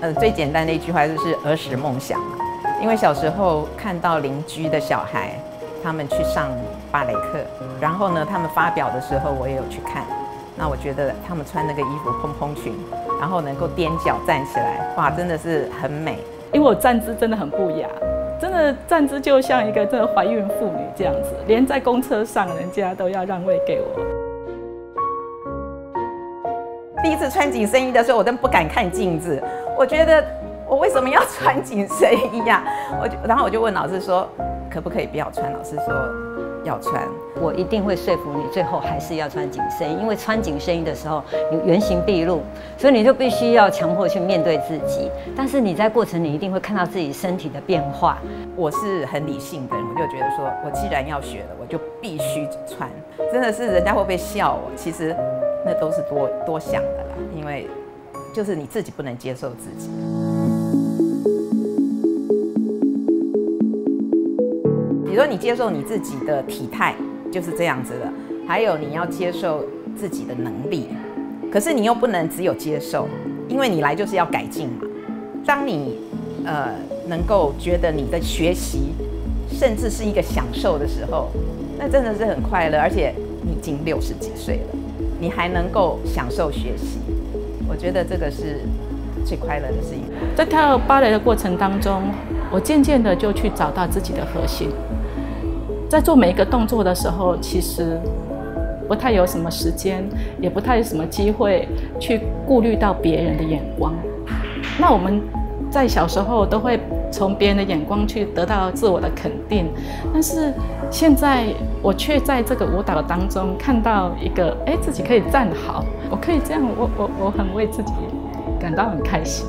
呃最简单的一句话，就是儿时梦想。因为小时候看到邻居的小孩，他们去上芭蕾课，然后呢，他们发表的时候，我也有去看。那我觉得他们穿那个衣服蓬蓬裙，然后能够踮脚站起来，哇，真的是很美。因为我站姿真的很不雅，真的站姿就像一个这个怀孕妇女这样子，连在公车上人家都要让位给我。第一次穿紧身衣的时候，我都不敢看镜子，我觉得我为什么要穿紧身衣呀？我就然后我就问老师说，可不可以不要穿？老师说要穿。我一定会说服你，最后还是要穿紧身衣，因为穿紧身衣的时候，你原形毕露，所以你就必须要强迫去面对自己。但是你在过程你一定会看到自己身体的变化。我是很理性的人，我就觉得说我既然要学了，我就必须穿。真的是人家会不会笑我？其实那都是多多想的啦，因为就是你自己不能接受自己。比如说你接受你自己的体态就是这样子的，还有你要接受自己的能力，可是你又不能只有接受，因为你来就是要改进嘛。当你呃能够觉得你的学习甚至是一个享受的时候，那真的是很快乐，而且你已经六十几岁了，你还能够享受学习，我觉得这个是最快乐的事情。在跳芭蕾的过程当中，我渐渐的就去找到自己的核心。在做每一个动作的时候，其实不太有什么时间，也不太有什么机会去顾虑到别人的眼光。那我们在小时候都会从别人的眼光去得到自我的肯定，但是现在我却在这个舞蹈当中看到一个，哎，自己可以站好，我可以这样，我我我很为自己感到很开心。